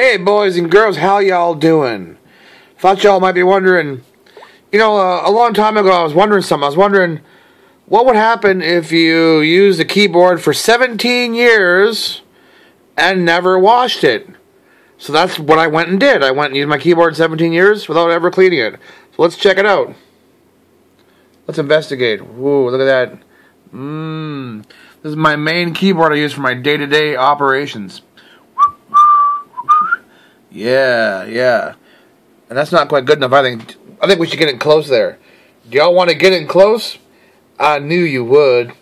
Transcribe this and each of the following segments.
Hey, boys and girls, how y'all doing? Thought y'all might be wondering. You know, uh, a long time ago, I was wondering something. I was wondering what would happen if you used a keyboard for 17 years and never washed it. So that's what I went and did. I went and used my keyboard 17 years without ever cleaning it. So let's check it out. Let's investigate. Ooh, look at that. Mmm. This is my main keyboard I use for my day-to-day operations. Yeah, yeah. And that's not quite good enough. I think I think we should get in close there. Do y'all want to get in close? I knew you would.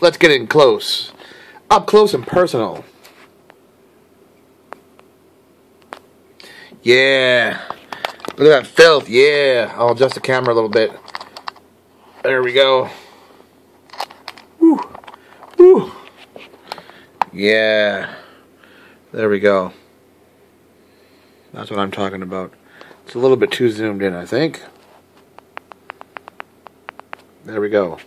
Let's get in close. Up close and personal. Yeah. Look at that filth. Yeah. I'll adjust the camera a little bit. There we go. Woo. Woo. Yeah. There we go. That's what I'm talking about. It's a little bit too zoomed in, I think. There we go.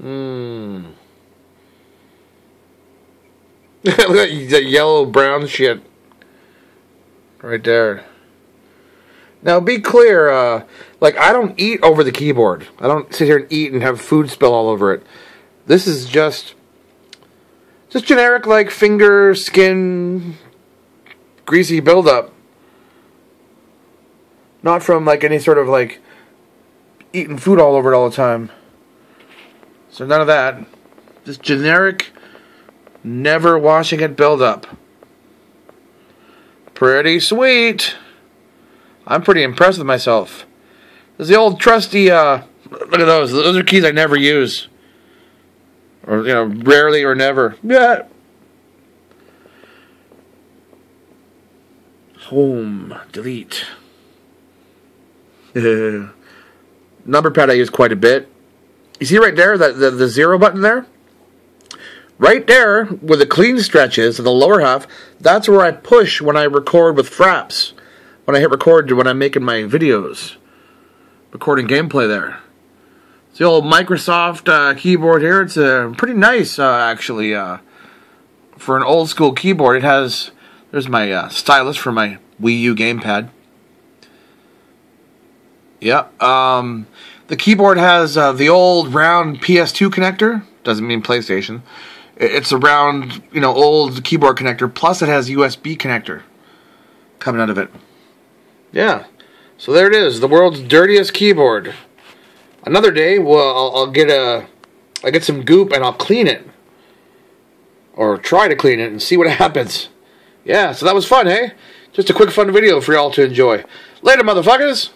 Hmm. Look at that yellow brown shit. Right there. Now be clear, uh, like I don't eat over the keyboard. I don't sit here and eat and have food spill all over it. This is just just generic like finger, skin, greasy buildup. Not from like any sort of like eating food all over it all the time. So none of that. Just generic, never washing it buildup. Pretty sweet. I'm pretty impressed with myself. There's the old trusty, uh, look at those. Those are keys I never use. Or, you know, rarely or never. Yeah. Home. Delete. Number pad I use quite a bit. You see right there, that the, the zero button there? Right there, where the clean stretch is, in the lower half, that's where I push when I record with Fraps. When I hit record when I'm making my videos. Recording gameplay there. It's the old Microsoft uh, keyboard here. It's uh, pretty nice, uh, actually, uh, for an old school keyboard. It has, there's my uh, stylus for my Wii U gamepad. Yep. Um, the keyboard has uh, the old round PS2 connector. Doesn't mean PlayStation. It's a round, you know, old keyboard connector. Plus, it has USB connector coming out of it. Yeah. So there it is, the world's dirtiest keyboard. Another day, well, I'll, I'll get a, I get some goop and I'll clean it, or try to clean it and see what happens. Yeah. So that was fun, hey? Just a quick fun video for y'all to enjoy. Later, motherfuckers.